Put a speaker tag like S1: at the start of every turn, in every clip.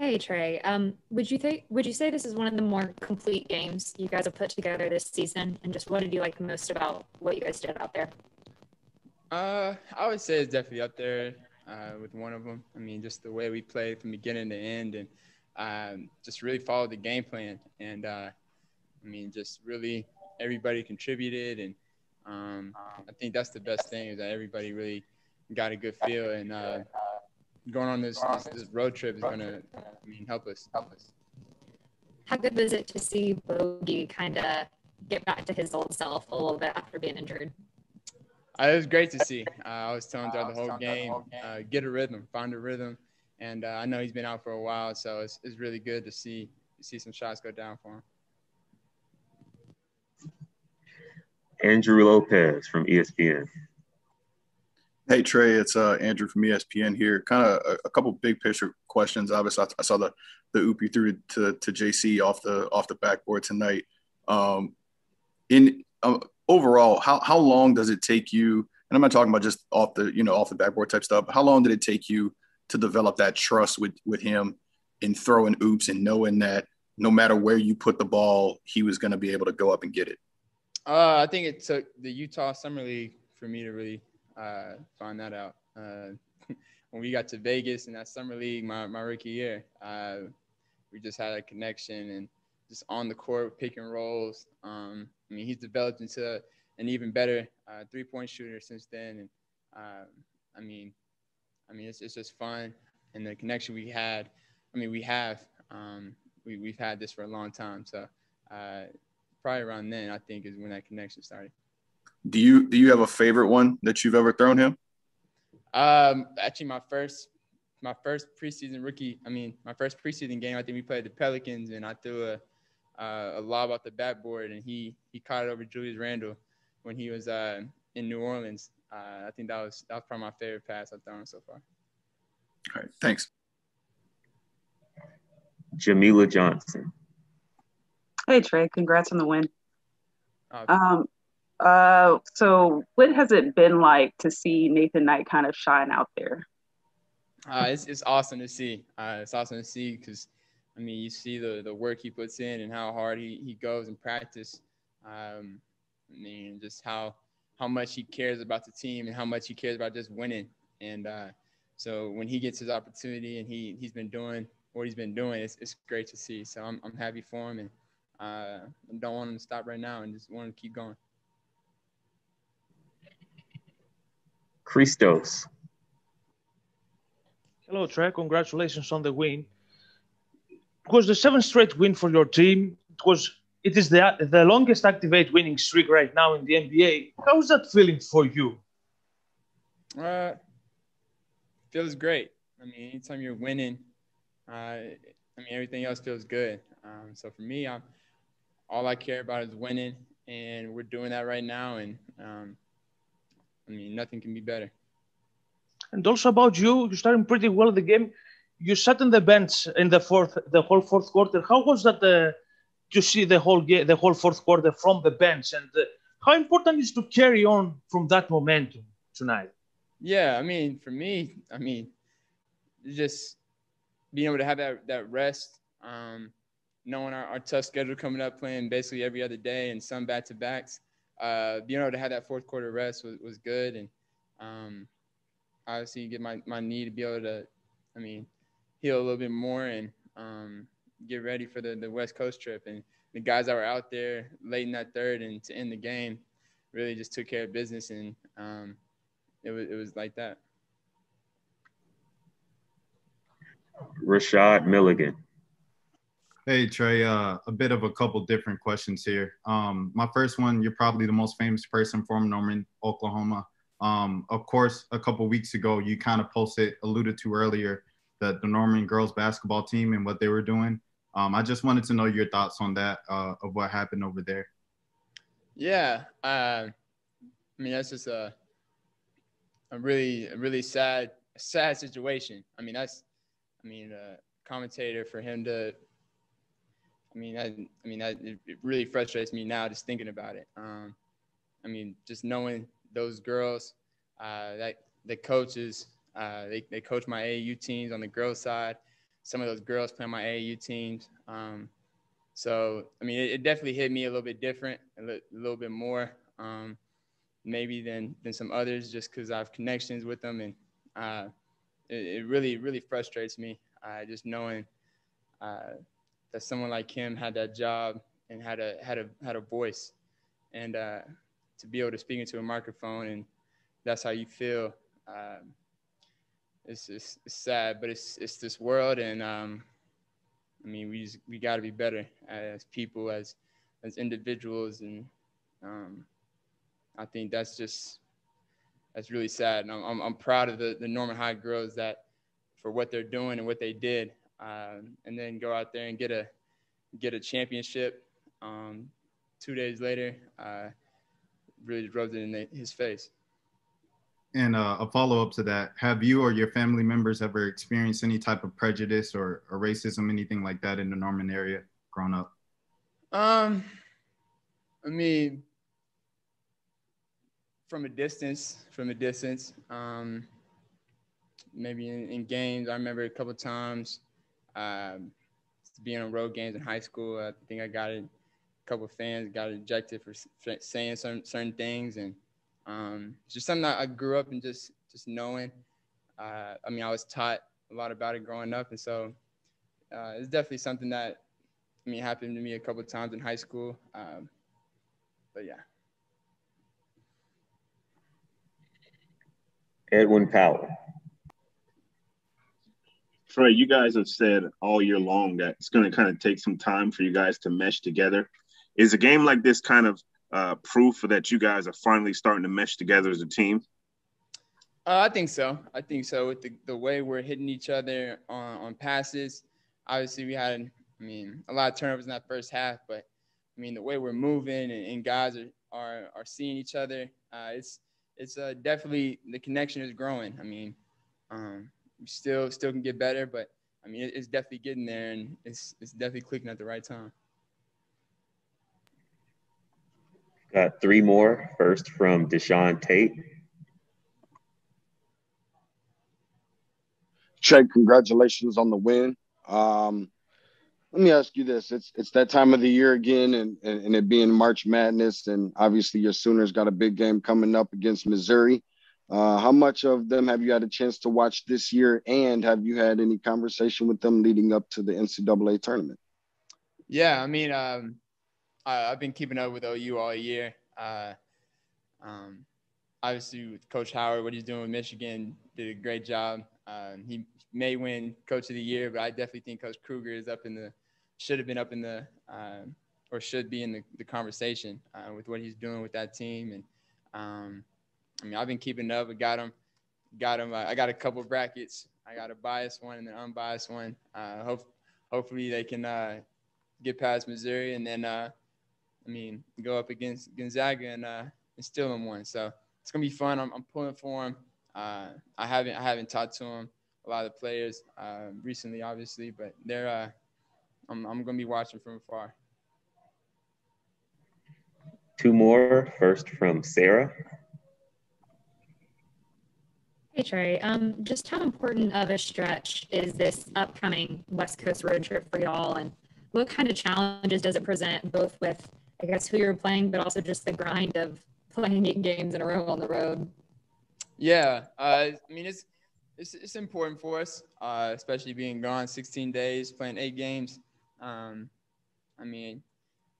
S1: Hey Trae, um, would you think would you say this is one of the more complete games you guys have put together this season? And just what did you like most about what you guys did out there?
S2: Uh, I would say it's definitely up there uh, with one of them. I mean, just the way we played from beginning to end, and um, just really followed the game plan. And uh, I mean, just really everybody contributed, and um, I think that's the best thing is that everybody really got a good feel and uh, going on this, this, this road trip is gonna I mean help us help us.
S1: How good was it to see Bogi kind of get back to his old self a little bit after being injured?
S2: Uh, it was great to see. Uh, I was telling throughout the whole game, uh, get a rhythm, find a rhythm, and uh, I know he's been out for a while, so it's, it's really good to see see some shots go down for him.
S3: Andrew Lopez from ESPN.
S4: Hey Trae, it's uh, Andrew from ESPN here. Kind of a, a, couple big picture questions. Obviously, I, saw the the oop you threw to to JC off the off the backboard tonight. Um, in uh, overall, how how long does it take you? And I'm not talking about just off the you know off the backboard type stuff. How long did it take you to develop that trust with with him in throwing oops and knowing that no matter where you put the ball, he was going to be able to go up and get it?
S2: Uh, I think it took the Utah Summer League for me to really uh, find that out. Uh, when we got to Vegas in that summer league, my, my rookie year, uh, we just had a connection and just on the court, pick and rolls. Um, I mean, he's developed into an even better uh, three point shooter since then. And uh, I mean, I mean, it's, it's just fun and the connection we had. I mean, we have um, we we've had this for a long time. So uh, probably around then, I think, is when that connection started.
S4: Do you do you have a favorite one that you've ever thrown him?
S2: Um, actually, my first my first preseason rookie. I mean, my first preseason game. I think we played the Pelicans, and I threw a uh, a lob off the backboard, and he he caught it over Julius Randle when he was uh, in New Orleans. Uh, I think that was that was probably my favorite pass I've thrown so far.
S4: All right, thanks.
S3: Jamila Johnson.
S5: Hey Trae, congrats on the win. Uh, um, uh, so what has it been like to see Nathan Knight kind of shine out there?
S2: Uh, it's, it's awesome to see. Uh, it's awesome to see because, I mean, you see the, the work he puts in and how hard he, he goes in practice. Um, I mean, just how how much he cares about the team and how much he cares about just winning. And uh, so when he gets his opportunity and he he's been doing what he's been doing, it's, it's great to see. So I'm I'm happy for him and uh, I don't want him to stop right now and just want to keep going.
S3: Christos.
S6: Hello, Trae. Congratulations on the win. It was the seventh straight win for your team. It was it is the the longest activate winning streak right now in the NBA. How is that feeling for you?
S2: Uh, feels great. I mean, anytime you're winning, uh, I mean everything else feels good. Um, so for me, I'm all I care about is winning, and we're doing that right now. And um, I mean, nothing can be better.
S6: And also about you, you're starting pretty well the game. You sat on the bench in the fourth, the whole fourth quarter. How was that uh, to see the whole game, the whole fourth quarter from the bench, and uh, how important is to carry on from that momentum tonight?
S2: Yeah, I mean, for me, I mean, just being able to have that that rest, um, knowing our, our tough schedule coming up, playing basically every other day and some back to backs uh, being able to have that fourth quarter rest was, was good. And um, obviously, get my, my knee to be able to, I mean, heal a little bit more and um, get ready for the, the West Coast trip. And the guys that were out there late in that third and to end the game really just took care of business. And um, it, was, it was like that.
S3: Rashad Milligan.
S7: Hey Trae, uh, a bit of a couple different questions here. Um, my first one, you're probably the most famous person from Norman, Oklahoma. Um, of course, a couple weeks ago, you kind of posted, alluded to earlier, that the Norman girls basketball team and what they were doing. Um, I just wanted to know your thoughts on that, uh, of what happened over there.
S2: Yeah, uh, I mean that's just a a really really sad sad situation. I mean that's I mean a commentator for him to I mean, I, I mean, that, it, really frustrates me now just thinking about it. Um, I mean, just knowing those girls, uh, that the coaches, uh, they, they coach my AAU teams on the girls side. some of those girls playing my AAU teams. Um, so I mean, it, it, definitely hit me a little bit different, a, li- a little bit more, um, maybe than than some others, just because I have connections with them, and uh, it, it, really really frustrates me uh, just knowing uh, that someone like him had that job and had a had a had a voice, and uh, to be able to speak into a microphone and that's how you feel. Um, it's, it's, it's sad, but it's it's this world, and um, I mean, we just, we got to be better as people, as as individuals, and um, I think that's just that's really sad. And I'm, I'm, I'm, proud of the, the Norman High girls that for what they're doing and what they did, um, and then go out there and get a get a championship. Um, two days later, uh, really rubbed it in the, his face.
S7: And uh, a follow up to that, have you or your family members ever experienced any type of prejudice or, or racism, anything like that in the Norman area growing up?
S2: Um, I mean, from a distance, from a distance, um, maybe in, in games, I remember a couple times um, being on road games in high school. I think I got. A couple fans got ejected for saying some certain things, and um, just something that I grew up and just just knowing. Uh, I mean, I was taught a lot about it growing up, and so uh, it's definitely something that I mean happened to me a couple times in high school. Um, but yeah.
S3: Edwin Powell.
S8: Trae, you guys have said all year long that it's going to kind of take some time for you guys to mesh together. Is a game like this kind of uh, proof that you guys are finally starting to mesh together as a team?
S2: Uh, I think so. I think so. With the, the way we're hitting each other on, on passes, obviously we had, I mean, a lot of turnovers in that first half, but I mean the way we're moving and, and guys are, are are seeing each other. Uh, it's it's uh, definitely the connection is growing. I mean, um, we still still can get better, but I mean it, it's definitely getting there, and it's it's definitely clicking at the right time.
S3: Got three more. First from Deshaun Tate.
S9: Trae, congratulations on the win. Um, let me ask you this: It's it's that time of the year again, and, and, and it being March Madness, and obviously your Sooners got a big game coming up against Missouri. Uh, how much of them have you had a chance to watch this year, and have you had any conversation with them leading up to the NCAA tournament?
S2: Yeah, I mean, um, I, have been keeping up with OU all year. Uh, um, obviously, with Coach Howard, what he's doing with Michigan, did a great job. Uh, he may win Coach of the Year, but I definitely think Coach Kruger is up in the should have been up in the uh, or should be in the, the conversation uh, with what he's doing with that team. And um, I mean, I've been keeping up. I got them, got him. I got a couple brackets. I got a biased one and an unbiased one. Uh, hope, hopefully they can uh, get past Missouri and then uh, I mean, go up against Gonzaga and uh, and still in one. So it's gonna be fun. I'm, I'm pulling for him. Uh, I haven't I haven't talked to him a lot of the players uh, recently, obviously, but they're uh, I'm I'm gonna be watching from afar.
S3: Two more. First from Sarah.
S1: Hey Trae, um, just how important of a stretch is this upcoming West Coast road trip for y'all, and what kind of challenges does it present, both with I guess who you're playing, but also just the grind of playing eight games in a row on the road.
S2: Yeah, uh, I mean it's it's it's important for us, uh, especially being gone 16 days, playing eight games. Um, I mean,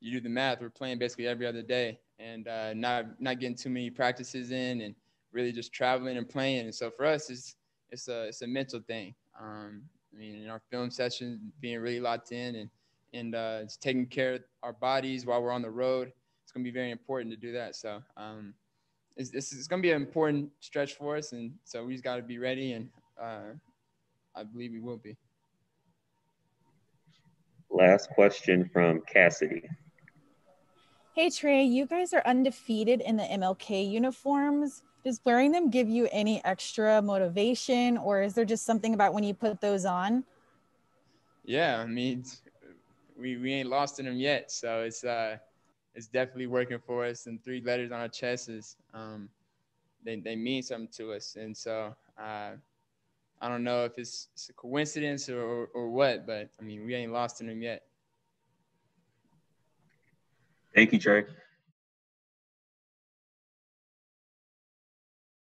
S2: you do the math. We're playing basically every other day, and uh, not not getting too many practices in, and really just traveling and playing. And so for us, it's it's a it's a mental thing. Um, I mean, in our film sessions, being really locked in and and uh, it's taking care of our bodies while we're on the road. It's going to be very important to do that. So um, it's, this is going to be an important stretch for us, and so we just got to be ready, and uh, I believe we will be.
S3: Last question from Cassidy.
S10: Hey Trae, you guys are undefeated in the MLK uniforms. Does wearing them give you any extra motivation, or is there just something about when you put those on?
S2: Yeah, I mean, we, we ain't lost in them yet. So it's uh it's definitely working for us. And three letters on our chests is um they, they mean something to us. And so uh I don't know if it's, it's a coincidence or, or, or what, but I mean, we ain't lost in them yet.
S3: Thank you, Trae.